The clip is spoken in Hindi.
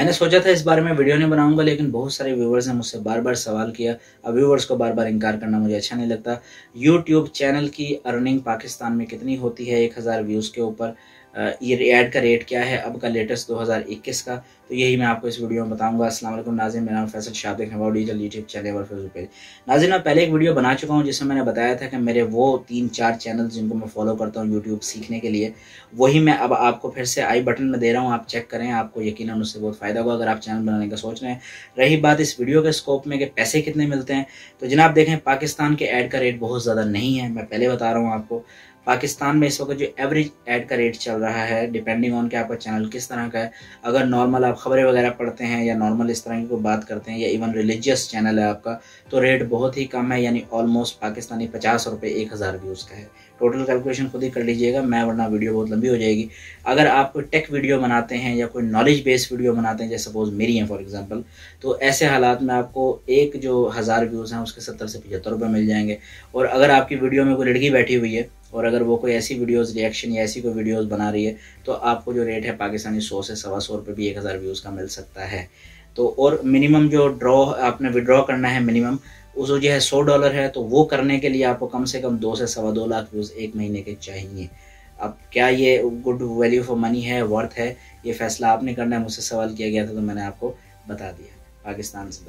मैंने सोचा था इस बारे में वीडियो नहीं बनाऊँगा, लेकिन बहुत सारे व्यूवर्स ने मुझसे बार बार सवाल किया। अब व्यूवर्स को बार बार इंकार करना मुझे अच्छा नहीं लगता। यूट्यूब चैनल की अर्निंग पाकिस्तान में कितनी होती है? एक हज़ार व्यूज़ के ऊपर। ये ऐड का रेट क्या है? अब का लेटेस्ट 2021 का। तो यही मैं आपको इस वीडियो में बताऊँगा। अस्सलाम वालेकुम, नाजिन, मेरा नाम फैसल शाह देखने वाला डिजिटल यूट्यूब चैनल और फेसबुक पेज नाजिन, मैं पहले एक वीडियो बना चुका हूँ जिसमें मैंने बताया था कि मेरे वो तीन चार चैनल जिनको मैं फॉलो करता हूँ यूट्यूब सीखने के लिए, वही मैं अब आपको फिर से आई बटन में दे रहा हूँ। आप चेक करें, आपको यकीन उससे बहुत फ़ायदा होगा। अगर आप चैनल बनाने का सोच रहे हैं, रही बात इस वीडियो के स्कोप में कि पैसे कितने मिलते हैं। तो जनाब देखें, पाकिस्तान के ऐड का रेट बहुत ज़्यादा नहीं है। मैं पहले बता रहा हूँ आपको पाकिस्तान में इस वक्त जो एवरेज ऐड का रेट चल रहा है डिपेंडिंग ऑन कि आपका चैनल किस तरह का है, अगर नॉर्मल आप खबरें वगैरह पढ़ते हैं या नॉर्मल इस तरह की कोई बात करते हैं या इवन रिलीजियस चैनल है आपका तो रेट बहुत ही कम है, यानी ऑलमोस्ट पाकिस्तानी पचास रुपये एक हज़ार व्यूज़ का है। टोटल कैलकुलेशन खुद ही कर लीजिएगा, मैं वरना वीडियो बहुत लंबी हो जाएगी। अगर आप कोई टेक वीडियो बनाते हैं या कोई नॉलेज बेस्ड वीडियो बनाते हैं, जैसे सपोज़ मेरी है फॉर एग्जांपल तो ऐसे हालात में आपको एक जो हज़ार व्यूज़ हैं, उसके सत्तर से पचहत्तर रुपये मिल जाएँगे। और अगर आपकी वीडियो में कोई लड़की बैठी हुई है और अगर वो कोई ऐसी वीडियोस रिएक्शन या ऐसी कोई वीडियोस बना रही है तो आपको जो रेट है पाकिस्तानी सौ से सवा सौ रुपये भी एक हज़ार व्यूज़ का मिल सकता है। तो और मिनिमम जो ड्रॉ आपने विड्रॉ करना है मिनिमम उस जो है सौ डॉलर है तो वो करने के लिए आपको कम से कम दो से सवा दो लाख व्यूज़ एक महीने के चाहिए। अब क्या ये गुड वैल्यू फॉर मनी है वर्थ है? ये फैसला आपने करना है, मुझसे सवाल किया गया था तो मैंने आपको बता दिया। पाकिस्तान से